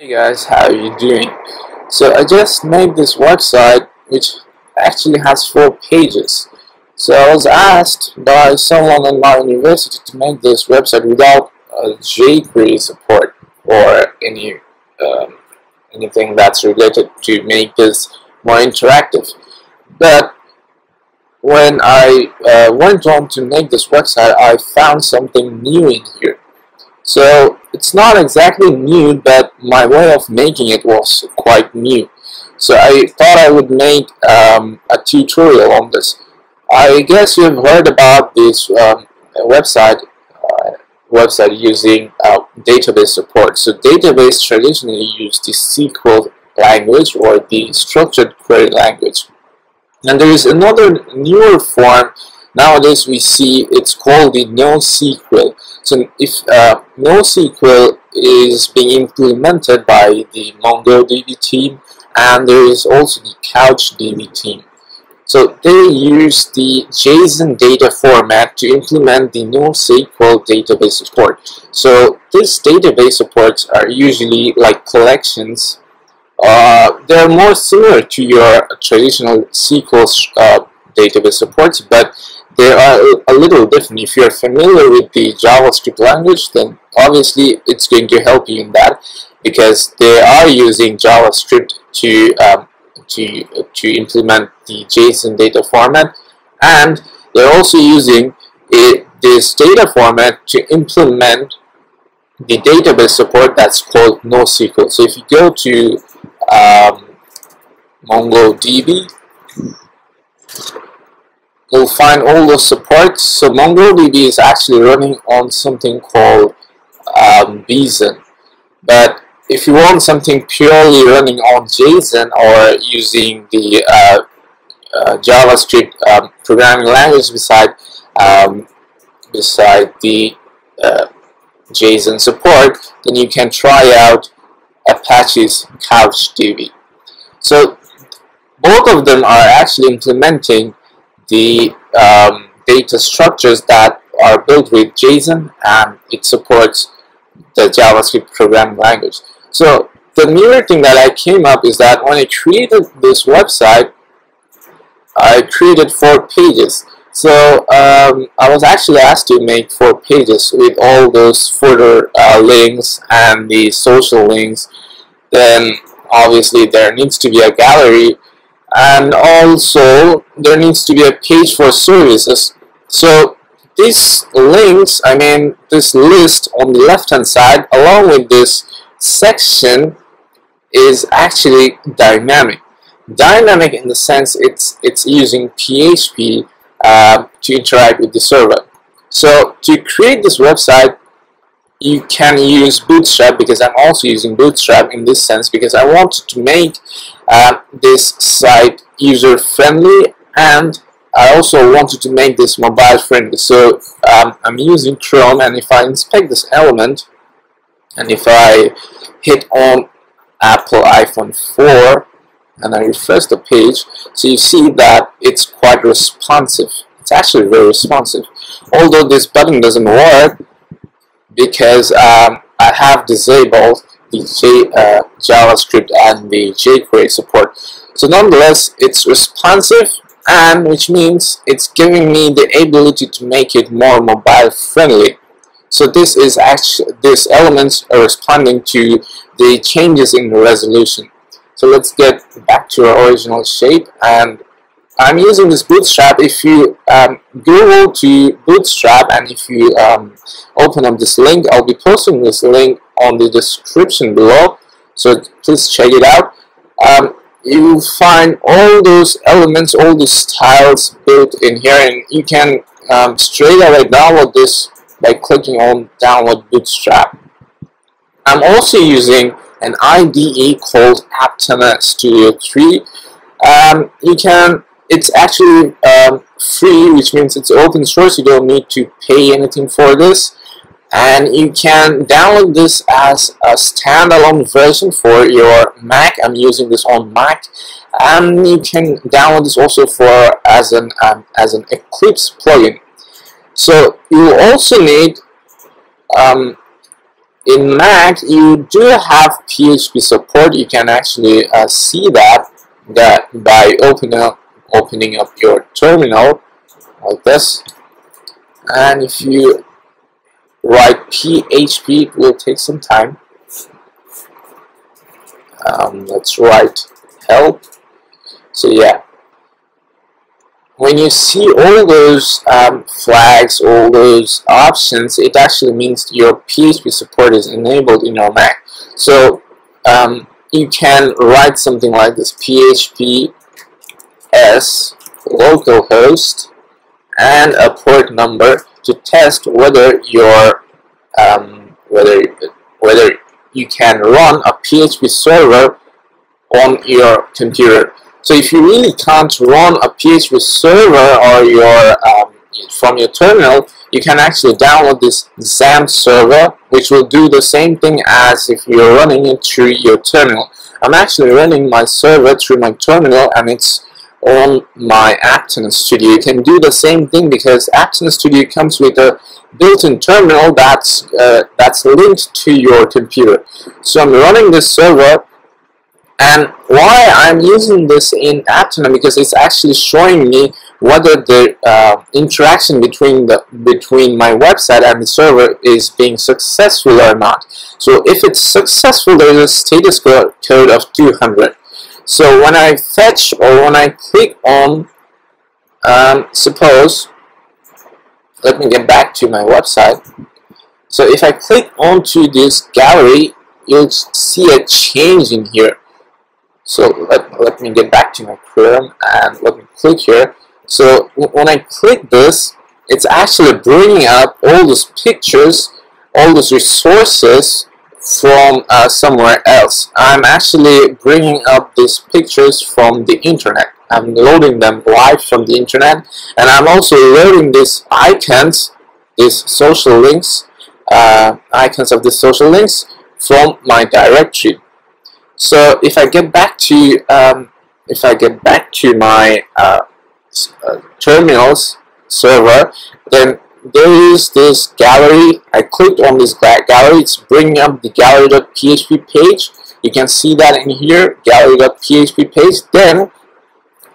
Hey guys, how are you doing? So I just made this website which actually has four pages. So I was asked by someone in my university to make this website without jQuery support or any um, anything that's related to make this more interactive. But when I uh, went on to make this website, I found something new in here. So it's not exactly new, but my way of making it was quite new. So I thought I would make um, a tutorial on this. I guess you've heard about this um, website uh, website using uh, database support. So database traditionally use the SQL language or the structured query language. And there is another newer form nowadays we see it's called the NoSQL. So if uh, NoSQL is being implemented by the MongoDB team and there is also the CouchDB team. So they use the JSON data format to implement the NoSQL database support. So these database supports are usually like collections uh, they're more similar to your traditional SQL uh, database supports, but they are a little different. If you're familiar with the JavaScript language, then obviously it's going to help you in that because they are using JavaScript to um, to to implement the JSON data format, and they're also using this data format to implement the database support that's called NoSQL. So if you go to um, MongoDB. You'll find all the supports. So MongoDB is actually running on something called um. But if you want something purely running on JSON or using the uh, uh, JavaScript um, programming language beside um, beside the uh, JSON support, then you can try out Apache's CouchDB. So both of them are actually implementing the um, data structures that are built with JSON and it supports the JavaScript programming language. So the newer thing that I came up is that when I created this website, I created four pages. So um, I was actually asked to make four pages with all those footer uh, links and the social links. Then obviously there needs to be a gallery and also there needs to be a page for services. So these links, I mean this list on the left hand side along with this section is actually dynamic. Dynamic in the sense it's it's using PHP uh, to interact with the server. So to create this website, you can use Bootstrap because I'm also using Bootstrap in this sense because I wanted to make uh, this site user friendly and I also wanted to make this mobile friendly. So um, I'm using Chrome and if I inspect this element and if I hit on Apple iPhone 4 and I refresh the page so you see that it's quite responsive. It's actually very responsive. Although this button doesn't work because um, I have disabled the J, uh, JavaScript and the jQuery support. So nonetheless it's responsive and which means it's giving me the ability to make it more mobile friendly. So this is actually these elements are responding to the changes in the resolution. So let's get back to our original shape and I'm using this bootstrap. If you um, Google to bootstrap and if you um, open up this link I'll be posting this link on the description below. So please check it out. Um, you will find all those elements all the styles built in here and you can um, straight away download this by clicking on download bootstrap I'm also using an IDE called Aptana Studio 3. Um, you can, it's actually um, free, which means it's open source. You don't need to pay anything for this. And you can download this as a standalone version for your Mac. I'm using this on Mac. And you can download this also for as an um, as an Eclipse plugin. So you also need um, in Mac you do have PHP support you can actually uh, see that that by opening up opening up your terminal like this and if you write PHP it will take some time. Um, let's write help. So yeah. When you see all those um, flags, all those options, it actually means your PHP support is enabled in your Mac. So um, you can write something like this PHP s localhost and a port number to test whether your um, whether whether you can run a PHP server on your computer. So if you really can't run a PHP server or your um, from your terminal, you can actually download this XAMPP server, which will do the same thing as if you're running it through your terminal. I'm actually running my server through my terminal, and it's on my Aptana Studio. You can do the same thing because Aptana Studio comes with a built-in terminal that's uh, that's linked to your computer. So I'm running this server and why I'm using this in Aptana because it's actually showing me whether the uh, interaction between the between my website and the server is being successful or not. So if it's successful, there is a status code of 200. So when I fetch or when I click on, um, suppose, let me get back to my website. So if I click onto this gallery, you'll see a change in here. So let, let me get back to my Chrome and let me click here. So when I click this, it's actually bringing up all those pictures, all those resources from uh, somewhere else. I'm actually bringing up these pictures from the internet. I'm loading them live from the internet and I'm also loading these icons, these social links, uh, icons of the social links from my directory. So if I get back to um, if I get back to my uh, uh, terminals server, then there is this gallery. I clicked on this gallery. It's bringing up the gallery.php page. You can see that in here, gallery.php page. Then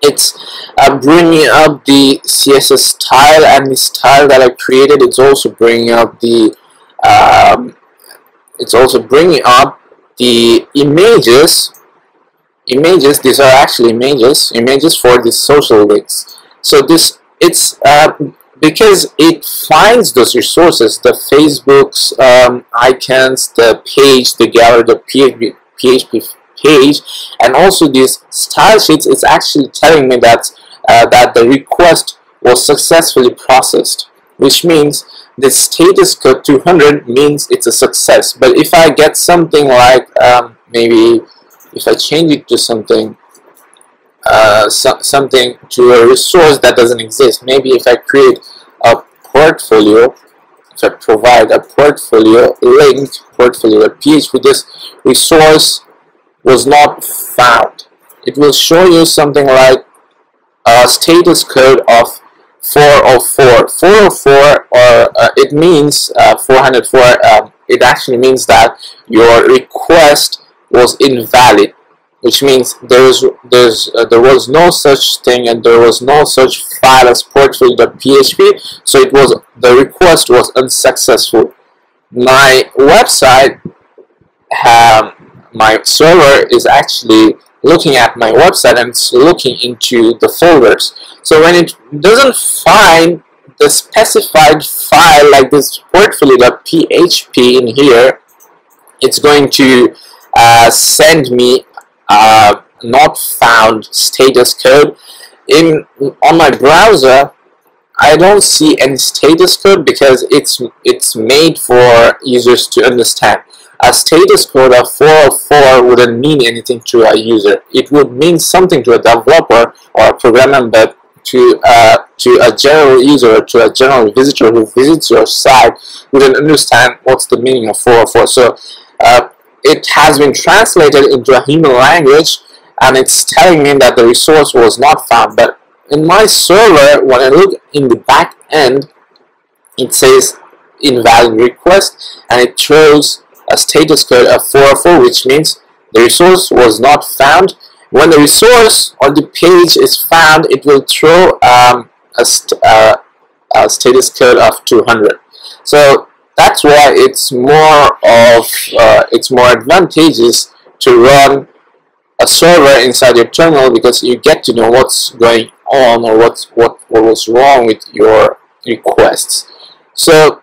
it's uh, bringing up the CSS style and the style that I created. It's also bringing up the um, it's also bringing up the images images these are actually images images for the social links so this it's uh, because it finds those resources the Facebook's um, icons the page the gallery the PHP, page and also these style sheets it's actually telling me that uh, that the request was successfully processed which means the status code 200 means it's a success. But if I get something like um, maybe if I change it to something uh, so, something to a resource that doesn't exist maybe if I create a portfolio if I provide a portfolio link portfolio PHP this resource was not found it will show you something like a status code of 404. 404 or uh, it means uh, 404 um, it actually means that your request was invalid which means there is there's uh, there was no such thing and there was no such file as portfolio.php so it was the request was unsuccessful my website um, my server is actually looking at my website and it's looking into the folders. So when it doesn't find the specified file like this portfolio.php in here, it's going to uh, send me a not found status code. In on my browser, I don't see any status code because it's it's made for users to understand a status code of 404 wouldn't mean anything to a user. It would mean something to a developer or a programmer, but to uh, to a general user to a general visitor who visits your site wouldn't understand what's the meaning of 404. So uh, it has been translated into a human language and it's telling me that the resource was not found. But in my server, when I look in the back end, it says invalid request and it throws a status code of 404 which means the resource was not found when the resource or the page is found it will throw um, a, st uh, a status code of 200 so that's why it's more of uh, it's more advantageous to run a server inside your terminal because you get to know what's going on or what's what what was wrong with your requests. So